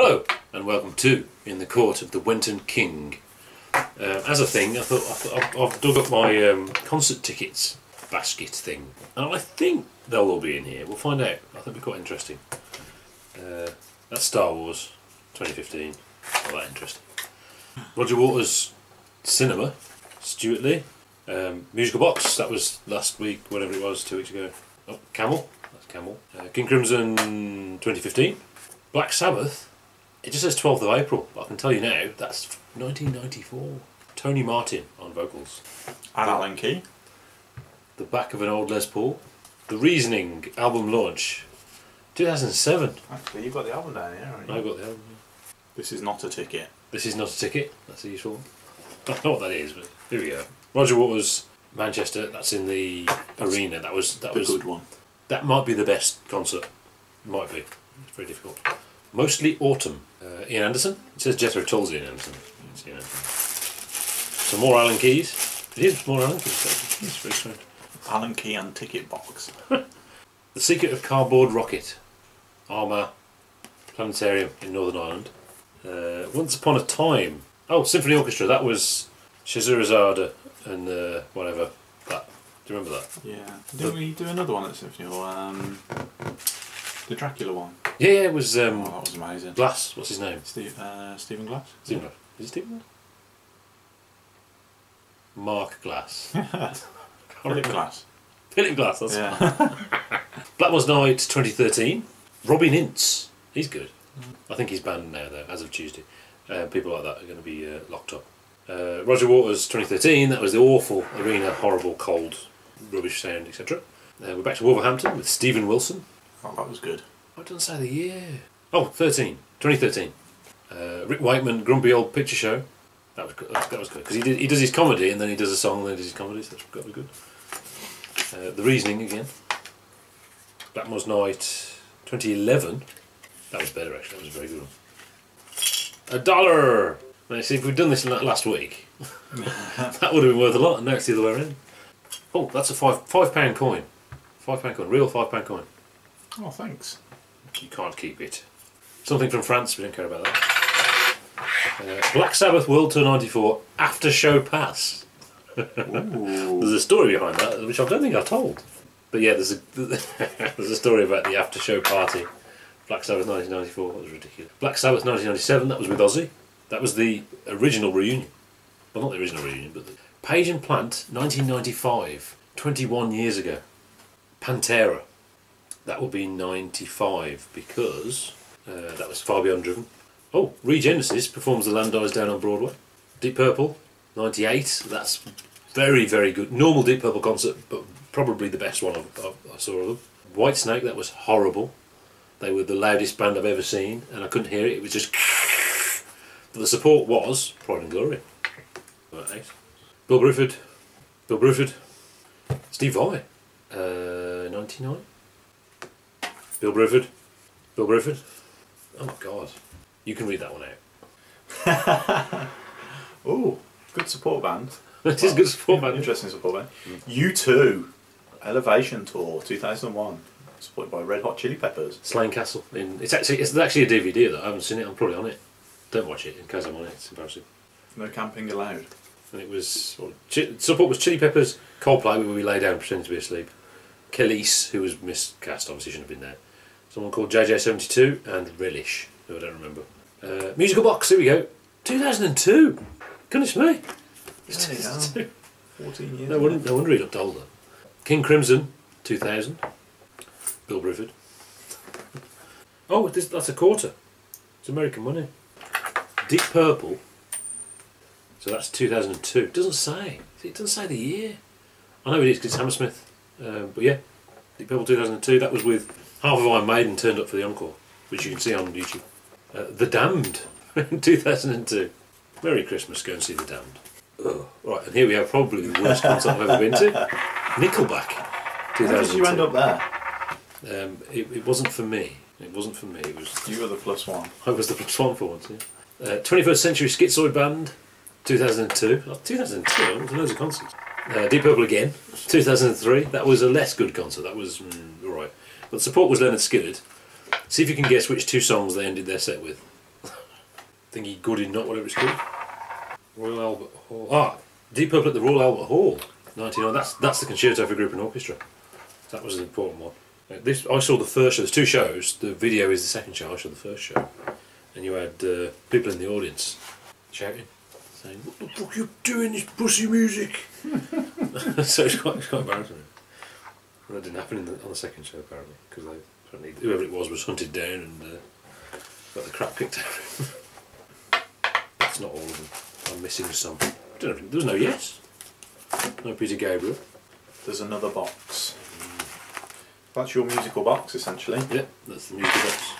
Hello, and welcome to In the Court of the Wenton King. Uh, as a thing, I thought, I I've dug up my um, concert tickets basket thing, and I think they'll all be in here. We'll find out. I think it'll be quite interesting. Uh, that's Star Wars 2015. Not that interesting. Roger Waters Cinema, Stewart Lee. Um, musical Box, that was last week, whatever it was, two weeks ago. Oh, Camel, that's Camel. Uh, King Crimson 2015. Black Sabbath, it just says 12th of April, but I can tell you now, that's 1994. Tony Martin on vocals. And Alan Key. The back of an old Les Paul. The Reasoning album launch, 2007. Actually, you've got the album down here, haven't you? I got the album. This is not a ticket. This is not a ticket. That's a useful one. I don't know what that is, but here we go. Roger Waters, Manchester. That's in the arena. That was that was good one. that might be the best concert. Might be. It's very difficult. Mostly autumn. Uh, Ian Anderson. It says Jethro Tull's Ian Anderson. It's Ian Anderson. Some more Alan Keys. It is more Alan Keys. It's very strange. Alan Key and Ticket Box. The Secret of Cardboard Rocket. Armagh Planetarium in Northern Ireland. Uh, Once Upon a Time. Oh, Symphony Orchestra. That was Scheherazade and uh, whatever. That. Do you remember that? Yeah. Didn't we do another one at Symphony or um, the Dracula one? Yeah, yeah, it was Oh, um, that was amazing. Glass. What's his name? Steve, uh, Stephen Glass. Stephen Glass. Is it Stephen Glass? Mark Glass. Philip Glass. Philip Glass, that's Yeah. Blackmore's Night 2013. Robin Ince. He's good. I think he's banned now, though, as of Tuesday. Uh, people like that are going to be uh, locked up. Uh, Roger Waters 2013. That was the awful arena, horrible, cold, rubbish sound, etc. Uh, we're back to Wolverhampton with Steven Wilson. Oh, that was good. I didn't say the year. Oh, 13. 2013. Uh, Rick Wakeman, Grumpy Old Picture Show. That was good. That was good because he did, he does his comedy and then he does a song and then he does his comedy. So that's got to be good. Uh, the Reasoning again. Blackmore's Night 2011. That was better actually. That was a very good one. A dollar. Now, see if we'd done this last week, that would have been worth a lot. And now it's the other way around. Oh, that's a five five pound coin. Five pound coin. Real five pound coin. Oh, thanks. You can't keep it. Something from France, we don't care about that. Uh, Black Sabbath World Tour 94 After Show Pass. There's a story behind that, which I don't think I told. But yeah, there's a there's a story about the after show party. Black Sabbath 1994, that was ridiculous. Black Sabbath 1997, that was with Ozzy. That was the original reunion. Well, not the original reunion, but the Page and Plant 1995, 21 years ago. Pantera, that would be 95 because uh, that was far beyond driven. Oh, Regenesis performs The Lamb Lies Down on Broadway. Deep Purple, 98, that's very, very good. Normal Deep Purple concert, but probably the best one I've, I've, I saw of them. Whitesnake, that was horrible. They were the loudest band I've ever seen, and I couldn't hear it. It was just. But the support was Pride and Glory. Right. Bill Bruford, Bill Bruford, Steve Vai, uh, 99. Bill Bruford, Bill Bruford. Oh my god. You can read that one out. oh, good support band. It is a good support band. Interesting support band. U2 Elevation Tour 2001. Supported by Red Hot Chili Peppers. Slane Castle. In, it's actually it's actually a DVD though. I haven't seen it. I'm probably on it. Don't watch it in case I'm on it. It's embarrassing. No camping allowed. And it was well, chi- support was Chili Peppers, Coldplay, where we lay down pretending to be asleep. Kelis, who was miscast, obviously shouldn't have been there. Someone called JJ72 and Relish, who I don't remember. Uh, musical box. Here we go. 2002. Goodness me. It's Bloody 2002. 14 years. No wonder, no wonder he looked older. King Crimson, 2000. Bill Bruford. Oh, this, that's a quarter. It's American money. Deep Purple. So that's 2002. It doesn't say. It doesn't say the year. I know it is because it's Hammersmith. Um, but yeah, Deep Purple 2002. That was with half of Iron Maiden turned up for the encore, which you can see on YouTube. Uh, the Damned in 2002. Merry Christmas. Go and see The Damned. Ugh. Right, and here we have probably the worst concert I've ever been to. Nickelback. How did you end 2002. up there? Um, it, it wasn't for me. It wasn't for me. It was You were the plus one. I was the plus one for once. Yeah. Uh, 21st Century Schizoid Band, 2002. Oh, 2002. I went loads of concerts. Uh, Deep Purple again, 2003. That was a less good concert. That was mm, all right. But support was Lynyrd Skynyrd. See if you can guess which two songs they ended their set with. thingy Goody Nut, whatever it's called. Royal Albert Hall. Ah, Deep Purple at the Royal Albert Hall, 99. That's that's the concerto for group and orchestra. That was an important one. Uh, This I saw the first show. There's two shows. The video is the second show. I saw the first show, and you had uh, people in the audience shouting, saying, "What the fuck are you doing? This pussy music!" so it's quite, it's quite embarrassing. That didn't happen in the, on the second show apparently because apparently whoever it was was hunted down and uh, got the crap kicked out of him. That's not all of them. I'm missing some. I don't know. There was no yes. No Peter Gabriel. There's another box. That's your musical box, essentially. Yep, that's the music box.